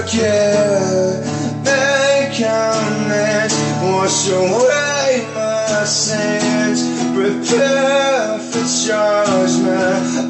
forget Make amends, wash away my sins Prepare for charge